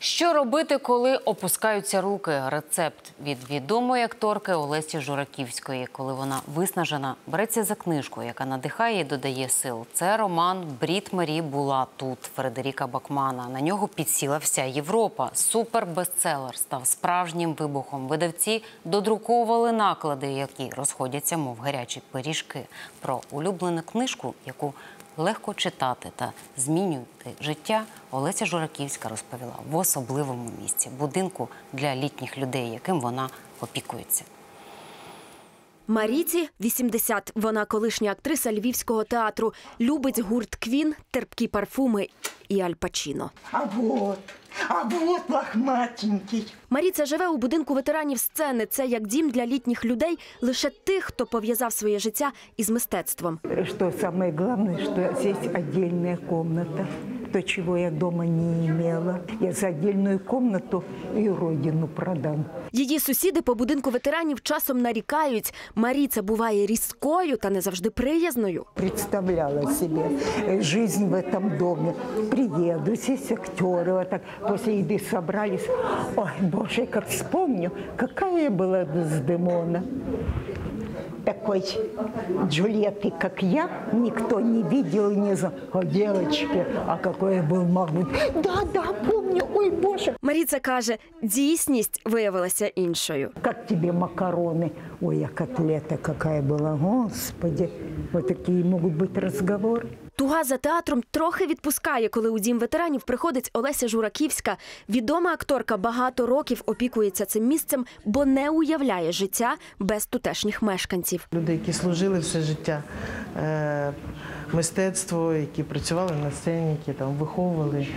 Що робити, коли опускаються руки? Рецепт від відомої акторки Олесі Жураківської. Коли вона виснажена, береться за книжку, яка надихає і додає сил. Це роман Брід Марі була тут Фредеріка Бакмана. На нього підсіла вся Європа. Супербестселер став справжнім вибухом. Видавці додруковували наклади, які розходяться, мов гарячі пиріжки. Про улюблену книжку, яку легко читати та змінювати життя, Олеся Жураківська розповіла в особливому місці будинку для літніх людей, яким вона опікується. Маріці 80. Вона колишня актриса Львівського театру. Любить гурт Квін, терпкі парфуми і Аль Пачіно. А вот, а вот лохматенький. Маріця живе у будинку ветеранів сцени. Це як дім для літніх людей, лише тих, хто пов'язав своє життя із мистецтвом. Самое главное, что здесь отдельная комната То, чего я дома не имела. Я за отдельную комнату и родину продам. Її сусіди по будинку ветеранів часом нарікають. Маріця буває різкою та не завжди приязною. Представляла себе э, жизнь в этом доме. Приеду, здесь актеры, вот так после еды собрались. Ой, боже, как вспомню, какая я была Дездемона. Такой Джульетты, как я, никто не видел ни не знал. А девочки, а какой я был могут. Да, да, помню, ой, боже. Маріця каже, дійсність виявилася іншою. Как тебе макароны? Ой, а котлета какая была, господи. Вот такие могут быть разговоры. Туга за театром трохи відпускає, коли у дім ветеранів приходить Олеся Жураківська. Відома акторка багато років опікується цим місцем, бо не уявляє життя без тутешніх мешканців. Люди, які служили все життя е, мистецтво, які працювали на сцені, які там виховували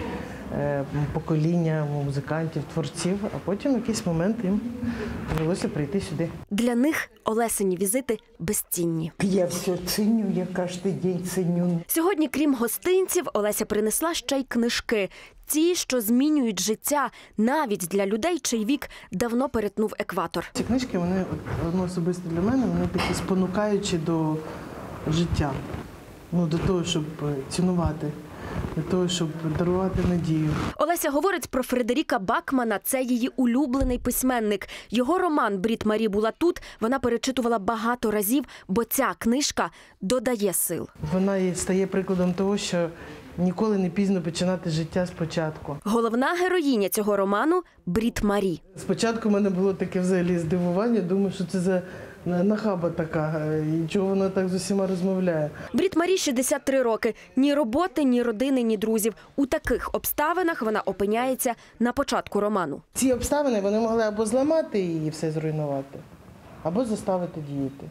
е, покоління музикантів, творців, а потім в якийсь момент їм довелося прийти сюди. Для них Олесині візити безцінні. Я все ценю, я каждый день ценю. Сьогодні, крім гостинців, Олеся принесла ще й книжки. Ті, що змінюють життя навіть для людей, чий вік давно перетнув екватор. Ці книжки, вони ну, особисто для мене, вони такі спонукаючі до життя, ну, до того, щоб цінувати, для того, щоб дарувати надію. Олеся говорить про Фредеріка Бакмана. Це її улюблений письменник. Його роман Брід Марі була тут. Вона перечитувала багато разів, бо ця книжка додає сил. Вона і стає прикладом того, що ніколи не пізно починати життя спочатку. Головна героїня цього роману Брід Марі. Спочатку в мене було таке взагалі здивування. Думаю, що це за нахаба така, е, і чого вона так з усіма розмовляє. Брід Марі 63 роки. Ні роботи, ні родини, ні друзів. У таких обставинах вона опиняється на початку роману. Ці обставини вони могли або зламати її і все зруйнувати, або заставити діяти.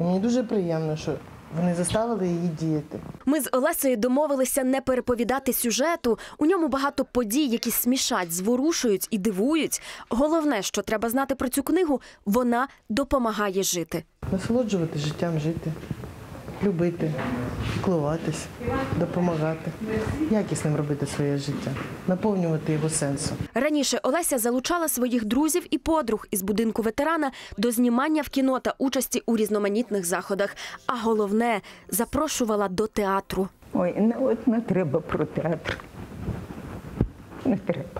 І мені дуже приємно, що вони заставили її діяти. Ми з Олесею домовилися не переповідати сюжету. У ньому багато подій, які смішать, зворушують і дивують. Головне, що треба знати про цю книгу, вона допомагає жити. Насолоджувати життям, жити, любити, піклуватись, допомагати, якісним робити своє життя, наповнювати його сенсом. Раніше Олеся залучала своїх друзів і подруг із будинку ветерана до знімання в кіно та участі у різноманітних заходах. А головне запрошувала до театру. Ой, ну от не треба про театр. Не треба.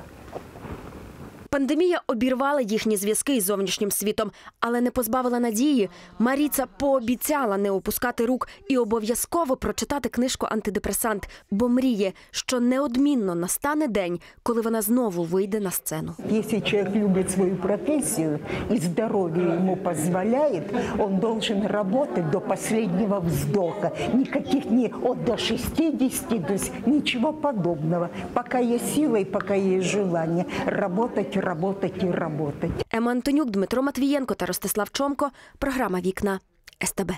Пандемія обірвала їхні зв'язки із зовнішнім світом, але не позбавила надії. Маріця пообіцяла не опускати рук і обов'язково прочитати книжку антидепресант, бо мріє, що неодмінно настане день, коли вона знову вийде на сцену. Если человек любит свою профессию и здоровье ему позволяет, он должен работать до последнего вздоха. Никаких не от до 60, то есть подобного. Пока есть сила и пока есть желание работать, работать и работать. Ема Антонюк, Дмитро Матвієнко та Ростислав Чомко. Програма Вікна СТБ.